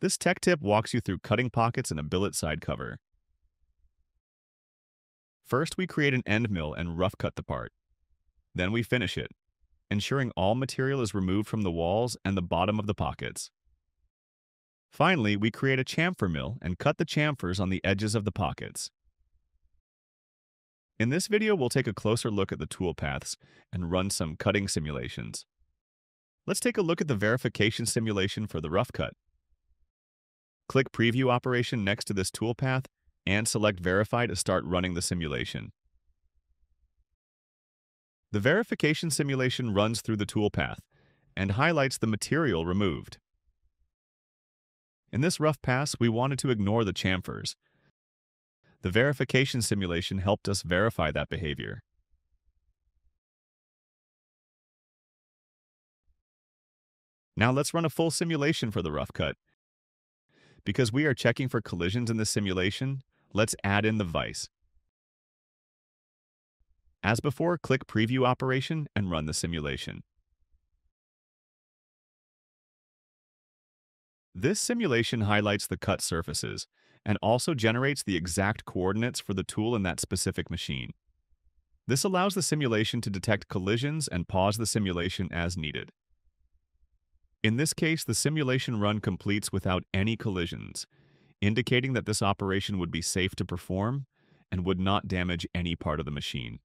This tech tip walks you through cutting pockets in a billet side cover. First, we create an end mill and rough cut the part. Then we finish it, ensuring all material is removed from the walls and the bottom of the pockets. Finally, we create a chamfer mill and cut the chamfers on the edges of the pockets. In this video, we'll take a closer look at the tool paths and run some cutting simulations. Let's take a look at the verification simulation for the rough cut. Click Preview operation next to this toolpath and select Verify to start running the simulation. The verification simulation runs through the toolpath and highlights the material removed. In this rough pass, we wanted to ignore the chamfers. The verification simulation helped us verify that behavior. Now let's run a full simulation for the rough cut. Because we are checking for collisions in the simulation, let's add in the vise. As before, click Preview Operation and run the simulation. This simulation highlights the cut surfaces and also generates the exact coordinates for the tool in that specific machine. This allows the simulation to detect collisions and pause the simulation as needed. In this case, the simulation run completes without any collisions, indicating that this operation would be safe to perform and would not damage any part of the machine.